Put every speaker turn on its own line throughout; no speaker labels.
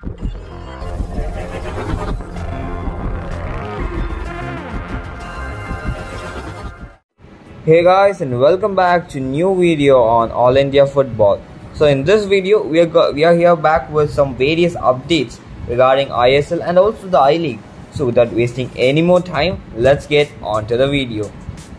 Hey guys and welcome back to new video on All India Football. So in this video we are we are here back with some various updates regarding ISL and also the I League. So without wasting any more time, let's get on to the video.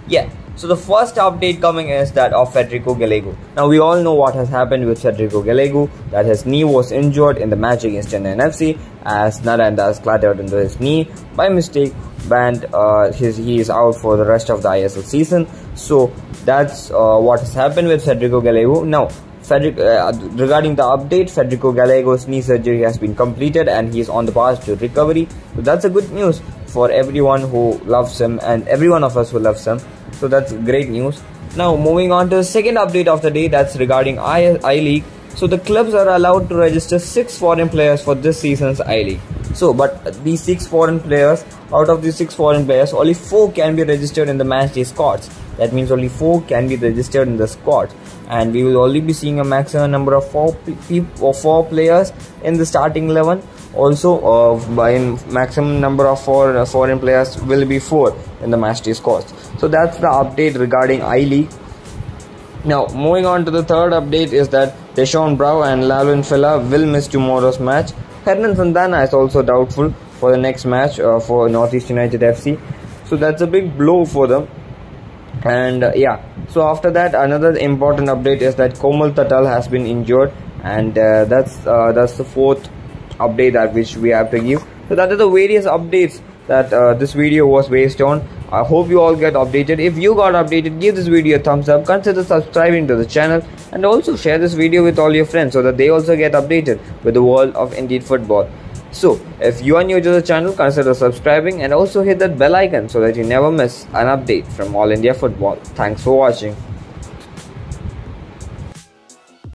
Yeah, so the first update coming is that of Federico Gallego. Now we all know what has happened with Federico Gallego, that his knee was injured in the match against Chennai as Naranda has clattered into his knee by mistake and uh, his, he is out for the rest of the ISL season. So that's uh, what has happened with Federico Gallego. Now Federico, uh, regarding the update, Federico Gallego's knee surgery has been completed and he is on the path to recovery. So that's a good news for everyone who loves him and every one of us who loves him. So that's great news. Now moving on to the second update of the day that's regarding I, I League. So the clubs are allowed to register six foreign players for this season's I League. So, but these six foreign players, out of these six foreign players, only four can be registered in the match day squads. That means only four can be registered in the squad, and we will only be seeing a maximum number of four people or four players in the starting eleven. Also, uh, by maximum number of four uh, foreign players will be four in the match day squads. So that's the update regarding I League. Now, moving on to the third update is that Deshorn Brown and Lalwin Filla will miss tomorrow's match. Hernan Santana is also doubtful for the next match uh, for Northeast United FC. So that's a big blow for them. And uh, yeah, so after that, another important update is that Komal Thatal has been injured, and uh, that's uh, that's the fourth update that which we have to give. So that are the various updates that uh, this video was based on. I hope you all get updated. If you got updated, give this video a thumbs up. Consider subscribing to the channel and also share this video with all your friends so that they also get updated with the world of Indeed football. So, if you are new to the channel, consider subscribing and also hit that bell icon so that you never miss an update from All India Football. Thanks for watching.